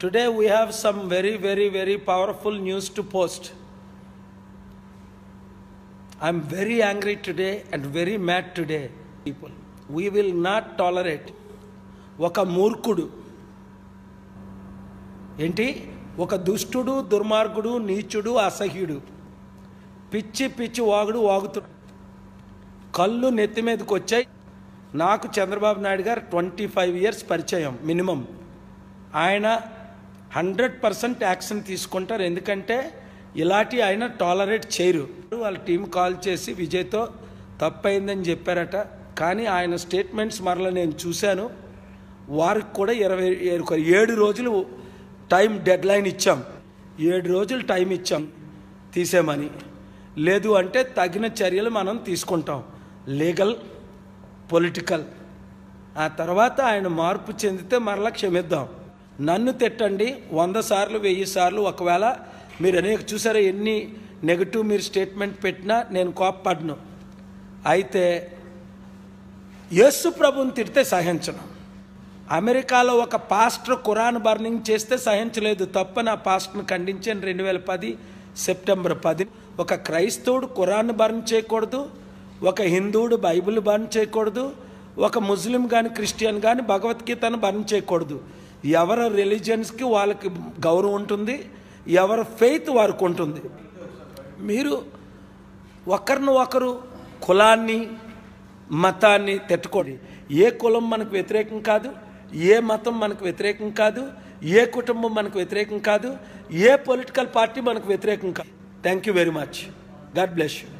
Today we have some very, very, very powerful news to post. I'm very angry today and very mad today, people. We will not tolerate ఒక మూర్ఖుడు ఏంటి ఒక దుష్టుడు దుర్మార్గుడు నీచుడు అసహ్యుడు పిచ్చి పిచ్చి వాగుడు వాగుతుడు కళ్ళు నెత్తి మీదకి వచ్చాయి. నాకు చంద్రబాబు నాయుడు గారు ట్వంటీ ఫైవ్ ఇయర్స్ పరిచయం మినిమం. ఆయన హండ్రెడ్ పర్సెంట్ యాక్షన్ తీసుకుంటారు. ఎందుకంటే ఇలాంటి ఆయన టాలరేట్ చేయరు. వాళ్ళ టీం కాల్ చేసి విజయ్తో తప్పైందని చెప్పారట. కానీ ఆయన స్టేట్మెంట్స్ మరలా నేను చూశాను. వారికి కూడా ఇరవై ఏడు రోజులు టైం డెడ్ లైన్ ఇచ్చాం. ఏడు రోజులు టైం ఇచ్చాం తీసేమని లేదు అంటే తగిన చర్యలు మనం తీసుకుంటాం. Legal political. ఆ తర్వాత ఆయన మార్పు చెందితే మరలా క్షమిద్దాం. నన్ను తిట్టండి వంద సార్లు వెయ్యి సార్లు ఒకవేళ మీరు అనేక చూసారా ఎన్ని నెగటివ్ మీరు స్టేట్మెంట్ పెట్టినా నేను కోప్పడను. అయితే యేసు ప్రభుని తిడితే సహించను. అమెరికాలో ఒక పాస్టర్ ఖురాన్ బర్నింగ్ చేస్తే సహించలేదు. తప్పని ఆ పాస్టర్ని ఖండించాను. రెండు వేల పది సెప్టెంబర్ పది ఒక క్రైస్తవుడు ఖురాన్ బర్న్ చేయకూడదు. ఒక హిందువుడు బైబిల్ బర్న్ చేయకూడదు ఒక ముస్లిం కానీ క్రిస్టియన్ కానీ భగవద్గీతను బర్న్ చేయకూడదు. ఎవరి రిలీజియన్స్కి వాళ్ళకి గౌరవం ఉంటుంది ఎవరి ఫెయిత్ వారికి ఉంటుంది. మీరు ఒకరిని ఒకరు కులాన్ని మతాన్ని తెట్టుకోండి. ఏ కులం మనకు వ్యతిరేకం కాదు ఏ మతం మనకు వ్యతిరేకం కాదు ఏ కుటుంబం మనకు వ్యతిరేకం కాదు ఏ పొలిటికల్ పార్టీ మనకు వ్యతిరేకం కాదు. Thank you very much. God bless you.